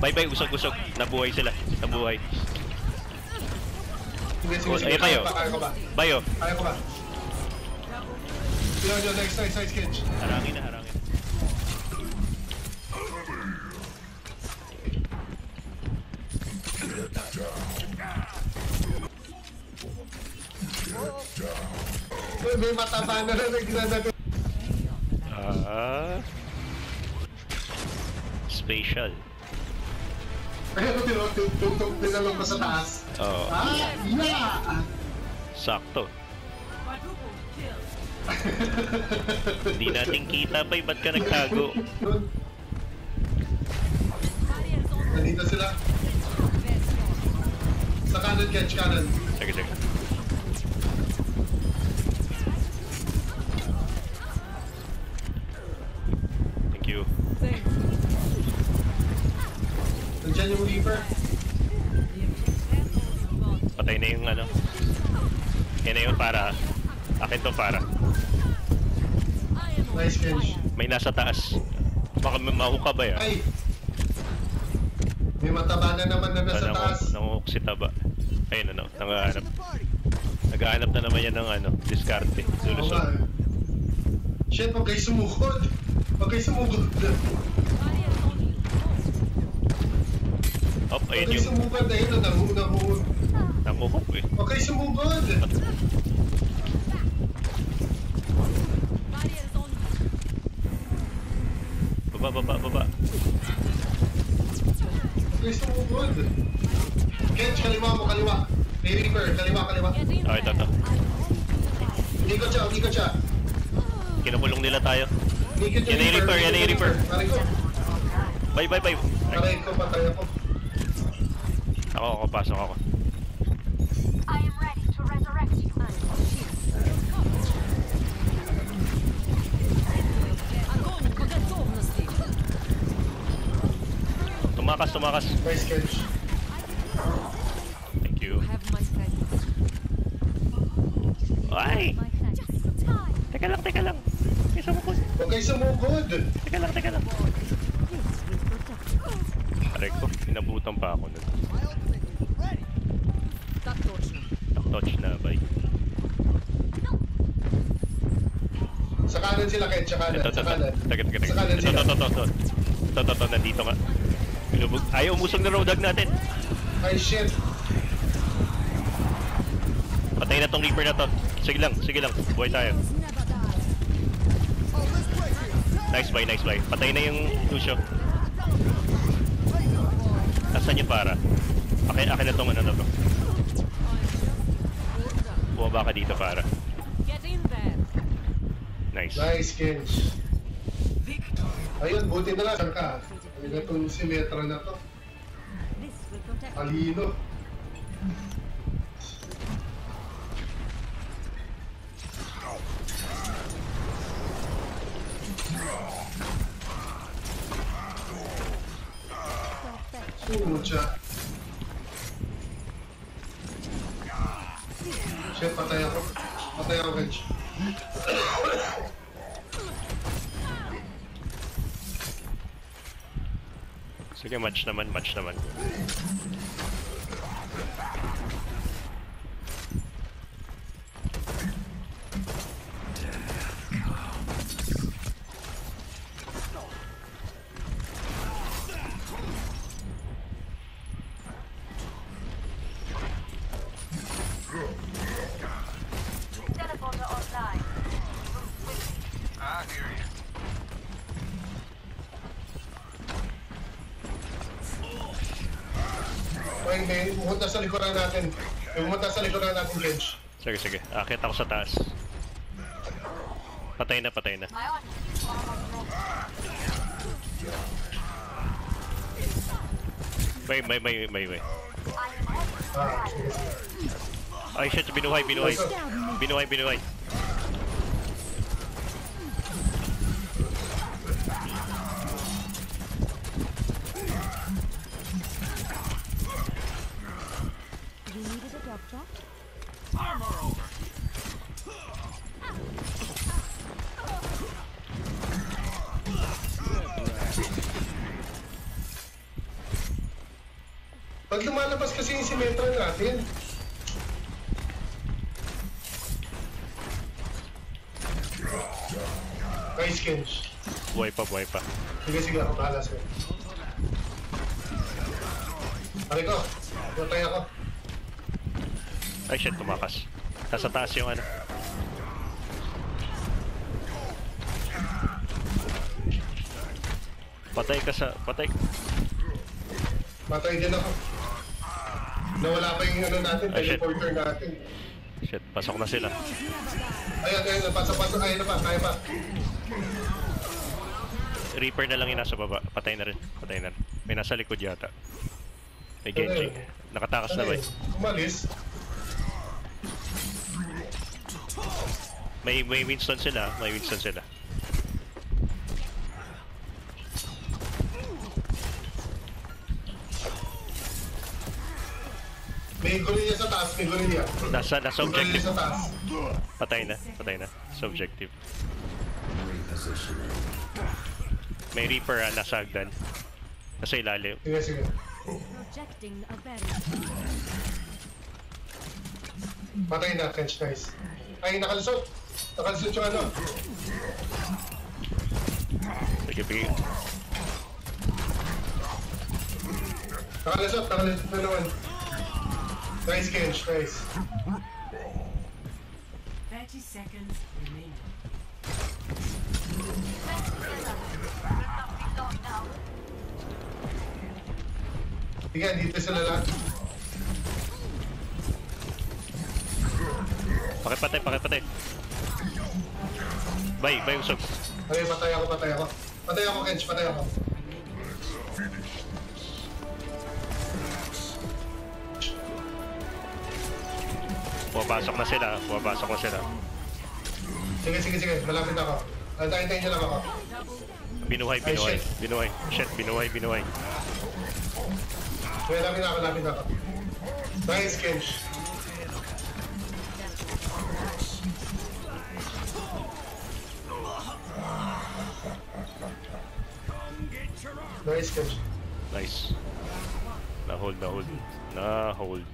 Bye bye, usog-usog. Nabuhay sila. Nabuhay. Sige, sige, Oh, sige. ayun kayo. Kaya ko ba? Kaya ko ba? Bye oh. Kaya ko ba? Yun, yun, nice, nice, nice, Kench. Harangin na, harangin. Uy, May mataba na rin nagdadagdag. Ah. Spatial. Ayun, tinutugtog na lang sa taas. Oo. Ah, yeah! Sakto. Hindi natin kita pa, ba't ka nagtago? Nandito sila. Sa kanan, Kench, kanan. Sige, sige. Nandiyan yung Reaper. Patay na yung ano. Yan na yun para. Akin to para. Nice, Kench. May nasa taas. Baka mahuka ba yan? Ay! May mataba na naman na nasa taas. Nangukok si Taba. Ayun ano, nangahanap. Naghahanap na naman yan ng ano, diskarte. Nga. Solusyon. Shit, huwag kayo sumugod. Huwag kayo sumugod. Huwag ayun yung. Ayun, na nahu, nahu. nangukok eh. Huwag kayo. Baba, baba, baba. Huwag kayo sumugod. Kench, kaliwa mo, kaliwa. May Reaper, kaliwa, kaliwa. Okay, ito, ito. Umikot siya, umikot siya. Kinukulong nila tayo. Yan yung Reaper, yan yung Reaper. Ko, Bye, bye, bye. Ay, aray ko, patay ako. Ako, ako, pasok ako. I am ready to resurrect you. Tumakas, tumakas. Nice catch. Thank you. Ay! Teka lang, teka lang. Huwag kayo sumugod. Huwag kayo sumugod! Teka lang, teka lang. Aray ko, inabutan pa ako nun. Touch na, bye. Sa kanan sila, Kench, sa kanan, Ito, ito, sa kanan. Teka, teka, teka. Sa kanan sila. ito, ito, ito. Ito, ito, ito, nandito nga. Binubog. Ayaw, umusog na road hog natin. Ay, shit. Patay na tong Reaper na to. Sige lang, sige lang. Buhay tayo. Nice buy, nice buy. Patay na yung Lucio. Nasaan yung para? Akin, akin na tong ano na to. Bumaba ka dito para. Get in there. Nice. Nice, Kench. Ayun, buti na lang. Saan ka? Ano na itong si Metra na to? Alino. Pucha. Shit, patay ako. Patay ako, Kench. Sige, match naman, match naman. Ay, may pumunta sa likuran natin. Pumunta sa likuran natin, Kench. Sige, sige. Akit ako sa taas. Patay na, patay na. May, may, may, may, may. Ay, shit, binuhay, binuhay. Binuhay, binuhay. You Pag lumalabas kasi yung Symmetra natin. Nice Kench. Buhay pa, buhay pa. Sige, sige, ako bahala sa'yo. Pare ko, patay ako. Ay shit, tumakas. Nasa taas yung ano. Patay ka sa... Patay. Patay din ako. Nawala pa yung ano natin, Ay, shit. teleporter natin. Shit, pasok na sila. Ayun, ayun, pasok-pasok, ayun na pa, kaya pa. Reaper na lang yung nasa baba. Patay na rin. Patay na rin. May nasa likod yata. May Genji. Nakatakas na ba? eh? Umalis. May, may Winston sila. May Winston sila. May gorilla sa taas, may gorilla. Nasa, nasa objective. sa taas. Patay na. Patay na. Sa objective. May Reaper ah, nasa hagdan. Nasa ilalim. Sige, sige. Patay na, Kench, nice. Ay, nakalusot. Nakalusot yung ano. Sige, bigay. Nakalusot, nakalusot na naman. Nice, Kench, nice. 30 seconds remaining. Sige, dito sila lahat. Pakipatay, pakipatay. Bay, bay usog. Ay, patay ako, patay ako. Patay ako, Kench, patay ako. Pumapasok na sila. Pumapasok na sila. Sige, sige, sige. Malapit ako. Antayin-tayin niyo lang ako. Binuhay, Ay, binuhay. shit. Binuhay. Shit, binuhay, binuhay. Sige, lapit ako, lapit ako. Nice, Kench. Nice, Kench. Nice. Na-hold, na-hold. Na-hold.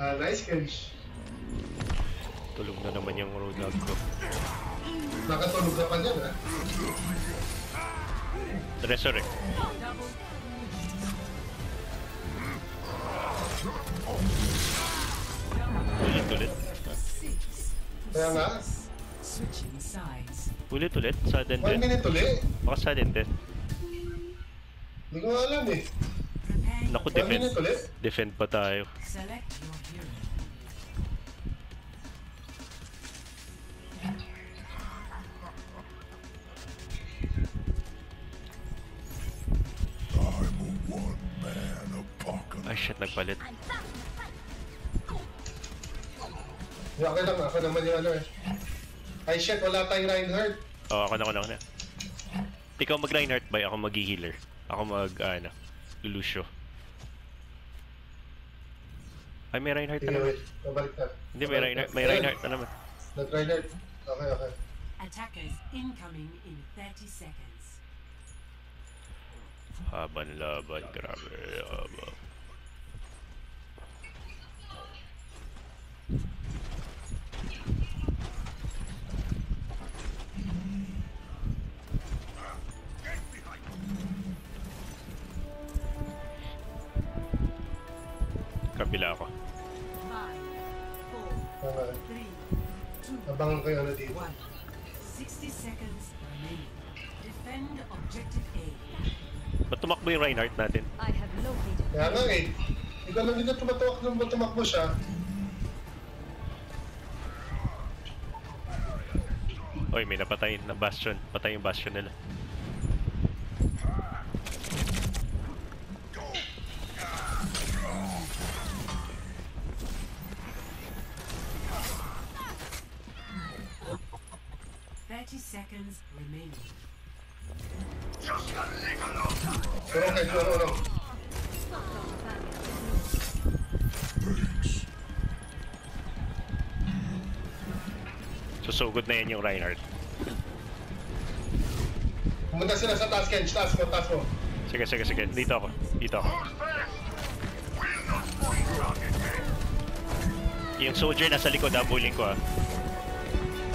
Ah, nice, Kench. Tulog na naman yung roadhog ko. Nakatulog ka pa dyan, ha? Resurrect. Ulit-ulit. Kaya nga. Ulit-ulit. Sudden one death. minute uli. Baka sudden death. Hindi ko alam, eh. Naku, One defend. minute ulit. Defend pa tayo. Select shit, nagpalit. Hindi, okay lang, ako naman yung ano, eh. Ay, shit, wala tayong Reinhardt. Oh, ako na, ako na, ako na. Ikaw mag Reinhardt ba? Ako mag healer. Ako mag, ah, ano, Lucio. Ay, may Reinhardt na naman. na. Hindi, may Reinhardt, may Reinhardt na naman. Nag-Reinhardt. Okay, okay. Attackers incoming in 30 seconds. Haban laban, grabe. Haba. 60 seconds remaining. Defend objective A. Ba't tumakbo yung Reinhardt natin? I have located. Kaya nga eh. Ikaw lang dito tumatuwak nung tumakbo siya. Oy, may napatay na bastion. Patay yung bastion nila. Seconds remaining. Okay, ano, ano. Susugod na yan yung Reinhardt. Pumunta sila sa taas, Kench. Taas mo, taas mo. Sige, sige, sige. Dito ako. Dito ako. Yung soldier nasa likod, ah. Bullying ko, ah.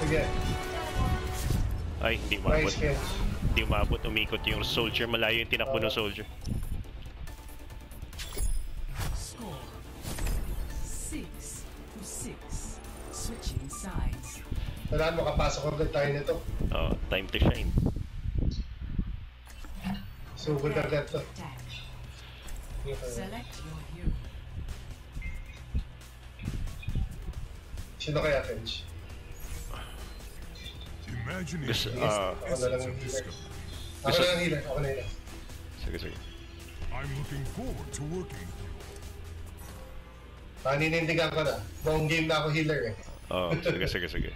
Sige. Ay, hindi umabot. Hindi umabot. Umikot yung soldier. Malayo yung tinakbo ng soldier. Sides. Kailangan makapasok agad tayo nito. Oh, time to shine. Sugod agad to. Select your hero. Sino kaya, Kench? Gusto, Imagination ah, na lang healer. Ako na lang healer. Ako na healer. sige, sige. I'm looking forward to working. Paninindigan ko na. Buong game na ako healer eh. Oh, sige, sige, sige.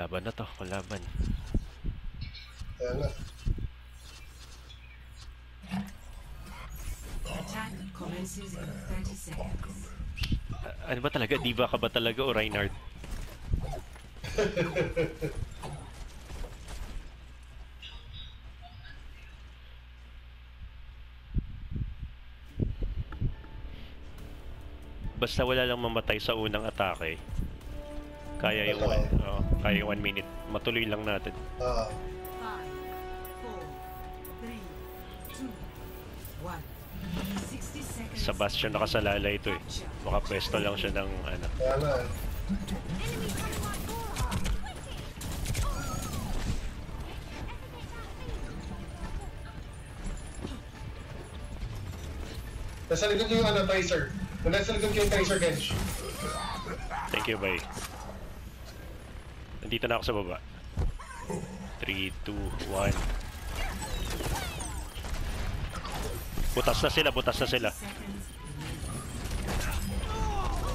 Laban na to, kalaban. Kaya nga. Commences in 30 seconds. Ano ba talaga? Diva ka ba talaga o Reinhardt? Basta wala lang mamatay sa unang atake. Kaya yung one, oh, kaya yung one minute. Matuloy lang natin. Ah, Five, Sa Bastion nakasalala ito eh. Baka pwesto lang siya ng ano. Nasa likod yung ano, Tracer. Nasa likod yung Tracer, Kench. Thank you, bye. Nandito na ako sa baba. 3, 2, 1. Butas na sila, butas na sila.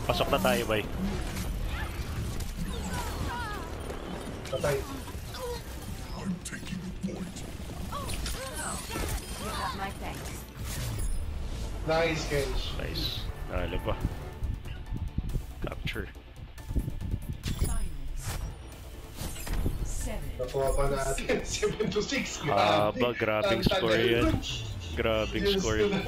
Pasok na tayo, bye. Patay. Nice, Kench. Nice. Nalo pa. Capture. Nakuha pa natin. 7 to 6. Haba, grabing score yan. Nun. Grabing Yes, score. ko na.